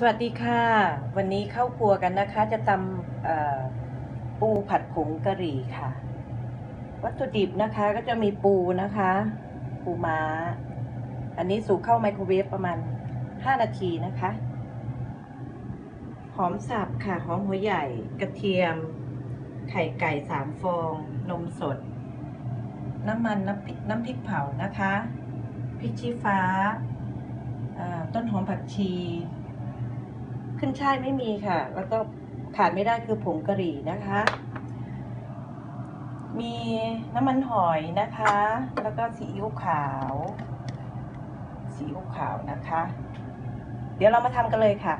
สวัสดีค่ะ วันนี้เข้าครัวกันนะคะ จะตำปูผัดผงกะหรี่ค่ะ วัตถุดิบนะคะก็จะมีปูนะคะ ปูม้า อันนี้สูบเข้าไมโครเวฟประมาณ 5 นาทีนะคะ หอมสับค่ะ หอมหัวใหญ่ กระเทียม ไข่ไก่สามฟอง นมสด น้ำมันน้ำพริกน้ำพริกเผานะคะ พริกชี้ฟ้า ต้นหอมผักชี ขึ้นช่ายไม่มีค่ะ แล้วก็ขาดไม่ได้คือผงกะหรี่นะคะ มีน้ำมันหอยนะคะ แล้วก็ซีอิ๊วขาวซีอิ๊วขาวนะคะ เดี๋ยวเรามาทำกันเลยค่ะ